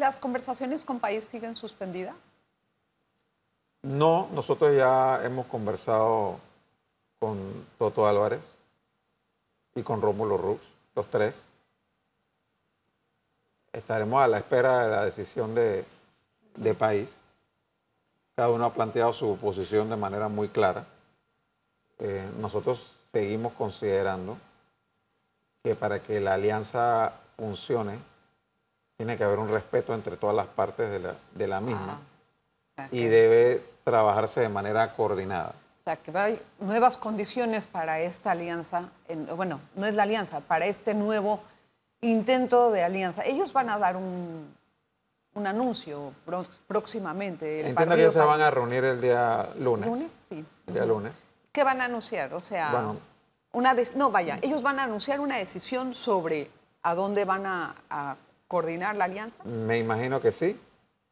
¿Las conversaciones con país siguen suspendidas? No, nosotros ya hemos conversado con Toto Álvarez y con Rómulo Rux, los tres. Estaremos a la espera de la decisión de, de país. Cada uno ha planteado su posición de manera muy clara. Eh, nosotros seguimos considerando que para que la alianza funcione, tiene que haber un respeto entre todas las partes de la, de la misma Ah, y debe trabajarse de manera coordinada. O sea, que hay nuevas condiciones para esta alianza, en- bueno, no es la alianza, para este nuevo intento de alianza. Ellos van a dar un, un anuncio próximamente. el Entiendo que Partido se van a reunir el día lunes. ¿Lunes? Sí. El día lunes. ¿Qué van a anunciar? O sea, Bueno. una no, vaya, ellos van a anunciar una decisión sobre a dónde van a, a coordinar la alianza. Me imagino que sí.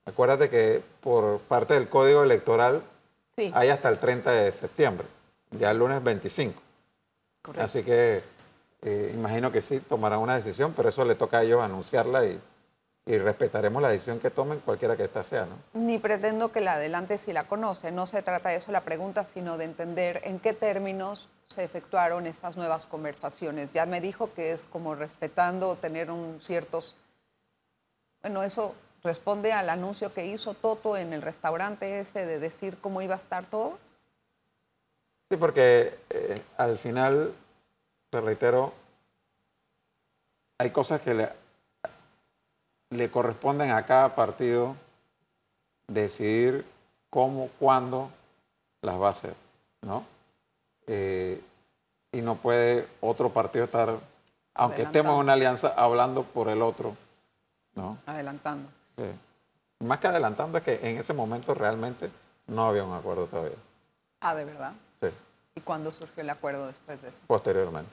Acuérdate que por parte del Código Electoral Sí, hay hasta el 30 de septiembre, ya el lunes 25. correcto. Así que eh, imagino que sí tomarán una decisión, pero eso le toca a ellos anunciarla y, y respetaremos la decisión que tomen, cualquiera que ésta sea. ¿no? Ni pretendo que la adelante si la conoce. No se trata de eso la pregunta, sino de entender en qué términos se efectuaron estas nuevas conversaciones. Ya me dijo que es como respetando tener un ciertos... Bueno, eso responde al anuncio que hizo Toto en el restaurante ese de decir cómo iba a estar todo. Sí, porque eh, al final, te reitero, hay cosas que le, le corresponden a cada partido decidir cómo, cuándo las va a hacer, ¿no? Eh, y no puede otro partido estar, aunque estemos en una alianza, hablando por el otro, ¿no? Adelantando. Sí. Más que adelantando es que en ese momento realmente no había un acuerdo todavía. Ah, de verdad. Sí, ¿Y cuándo surgió el acuerdo después de eso? posteriormente.